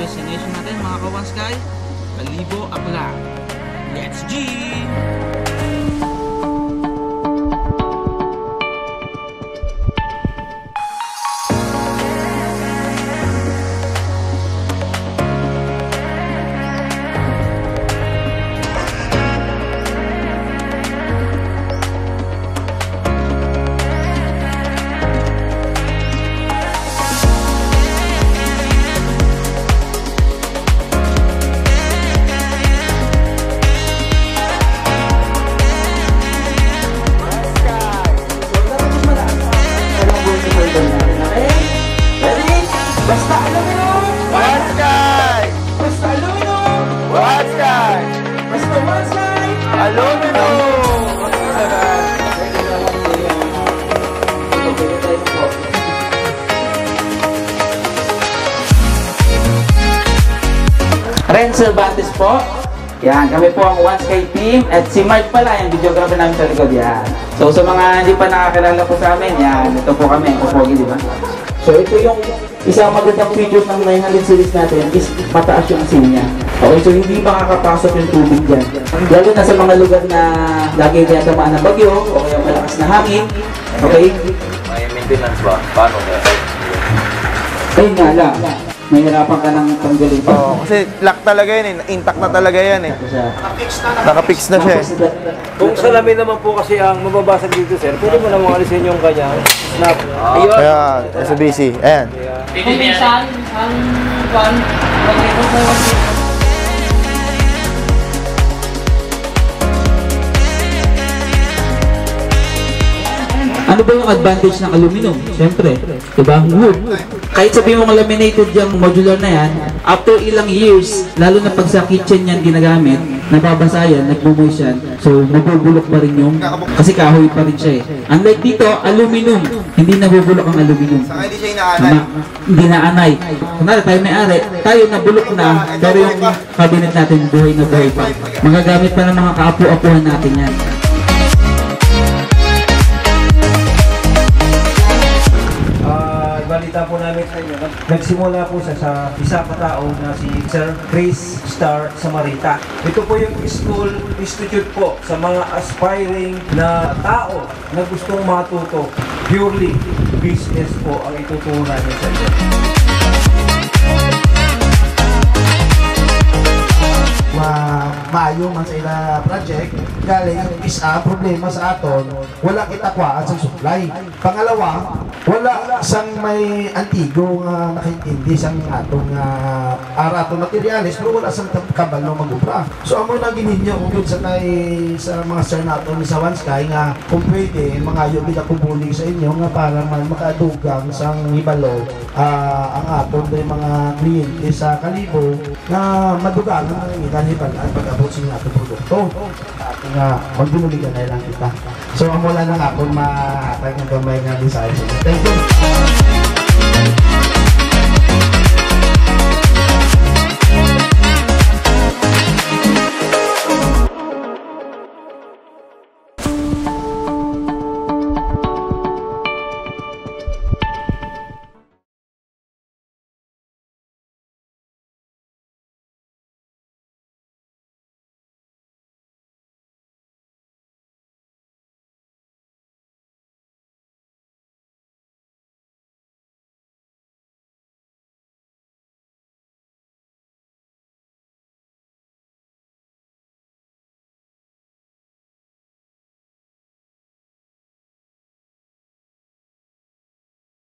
destination natin mga kawanskay. Kalibo Aklan. Let's G! Ren Cervantes po. Yan, kami po ang One Sky Team at si Mark pala, yung videographer namin sa likod. Yan. So sa mga hindi pa nakakilala po sa amin, yan, ito po kami, Kupogi, di ba? So ito yung isang magandang feature ng 900 series natin is mataas yung asin niya. Okay, so hindi makakapasok yung tubig dyan. Lalo na sa mga lugar na lagi tinatamaan ng bagyo o kaya malakas na hangin. Okay? May maintenance ba? Paano kaya? Ayun nga lang, mahirapan ka ng tanggalin pa. Oo, kasi lock talaga yan eh. Intact na talaga yan eh. Siya. Nakapix na siya eh. Kung salamin naman po kasi ang mababasag dito, sir, pwede mo namang alisin yung kanyang snap. Ayun. Ayan, SBC. Ayan. Kung minsan, ang pan, pag-ikot na yung Ano ba yung advantage ng aluminum? Siyempre, di ba? Wood. Kahit sabihin mo laminated yung modular na yan, after ilang years, lalo na pag sa kitchen yan ginagamit, nababasa yan, nagmumoist yan, so nabubulok pa rin yung, kasi kahoy pa rin siya eh. Unlike dito, aluminum, hindi nabubulok ang aluminum. Saka hindi siya Tama. Hindi na anay. Kunwari tayo may ari, tayo nabulok na, pero yung cabinet natin buhay na buhay pa. Magagamit pa ng mga kaapu-apuhan natin yan. Ah, balita po namin sa inyo, nag- nagsimula po siya sa isa katao na si Sir Chris Star Samarita. Ito po yung school institute po sa mga aspiring na tao na gustong matuto. Purely business po ang ituturo namin sa inyo. ma maayo man sa ila project galing isa problema sa aton wala kita kuhaan sa supply pangalawa wala sang may antigo nga nakaintindi sang atong uh, arato materialis pero wala sang kabal no magubra. So amo na gininyo kung yun sa tay sa mga sir nato ni sa One Sky nga kung pwede mangayo kita kubulig sa inyo nga para man makadugang sang hibalo ah, ang aton day mga kliyente sa kalibo na madugang ang ilan hibalaan pag-abot sa atong produkto. At nga magbinuligan na lang kita. So amo lang ang akong mahatag ng gamay nga design baby